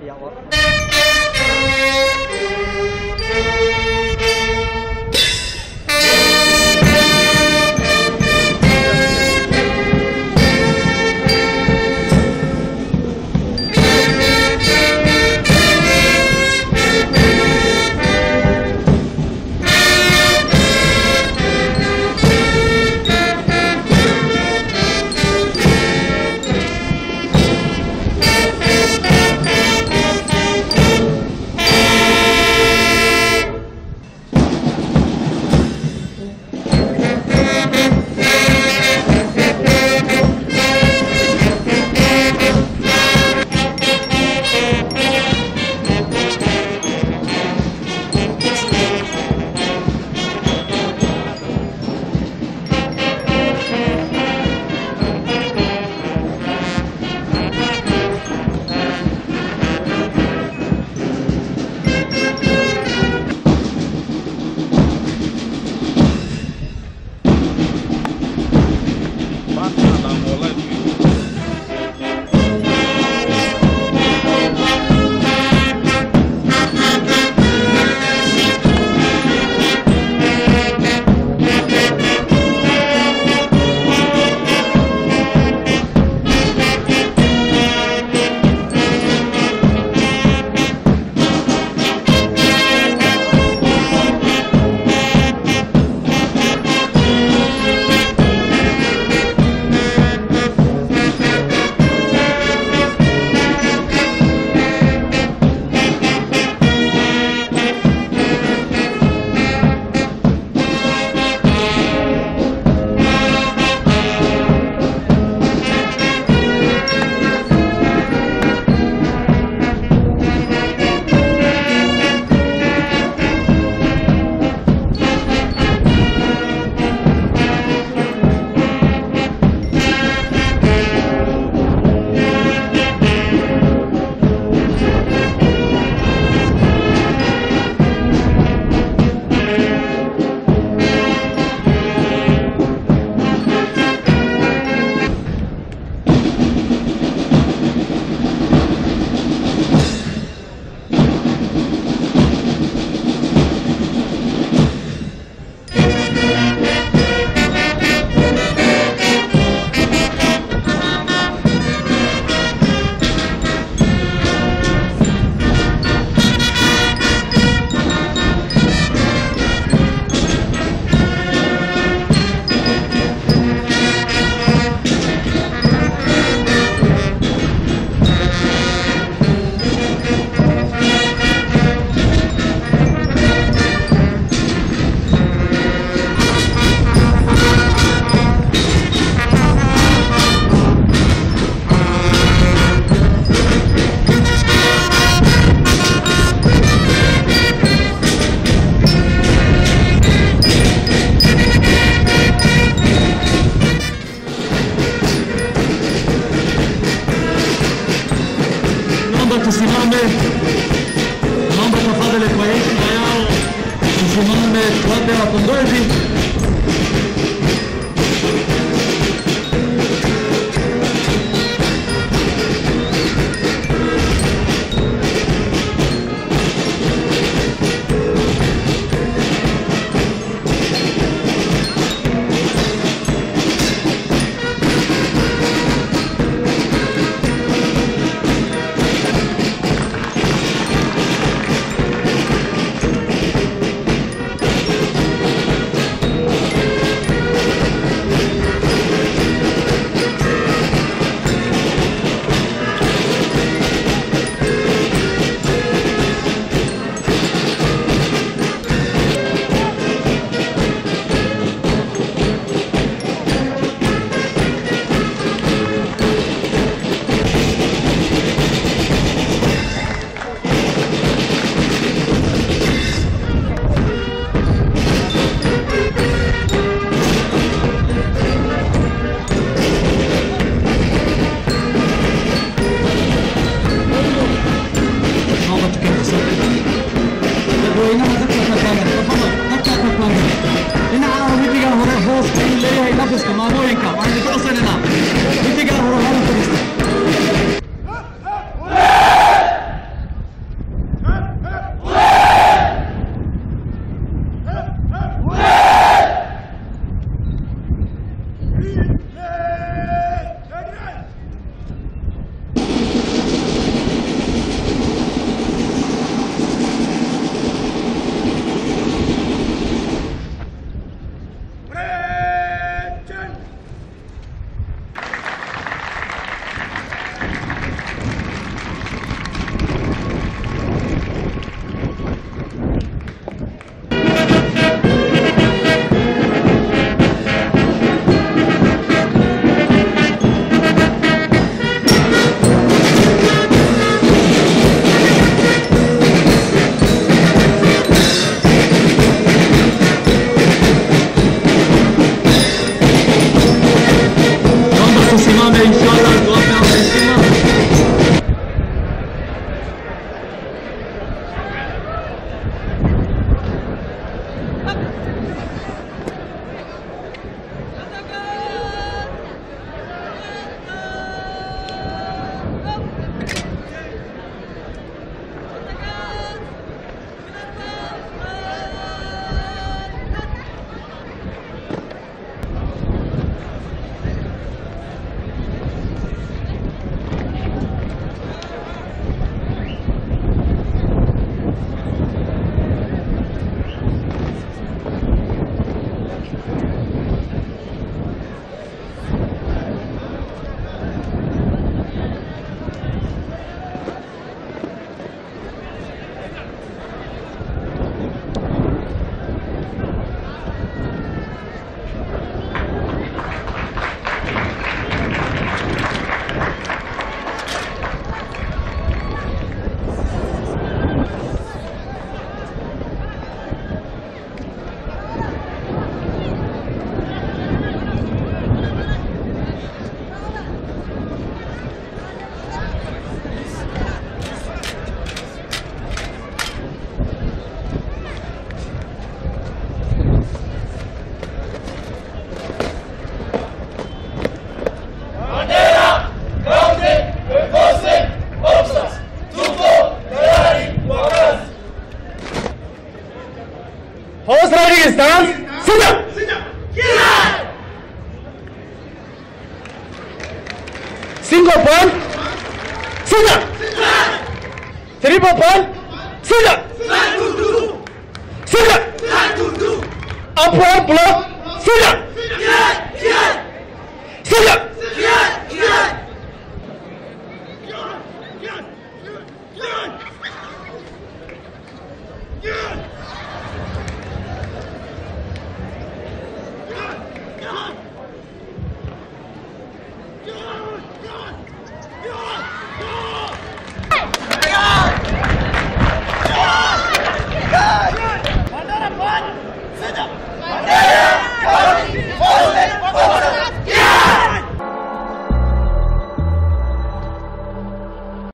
别要我 principalmente nombre que fa delle 40 real principalmente quando era con 12 Point. Sit up. Triple point. Sit up. Sit up. Upward block. Sit up.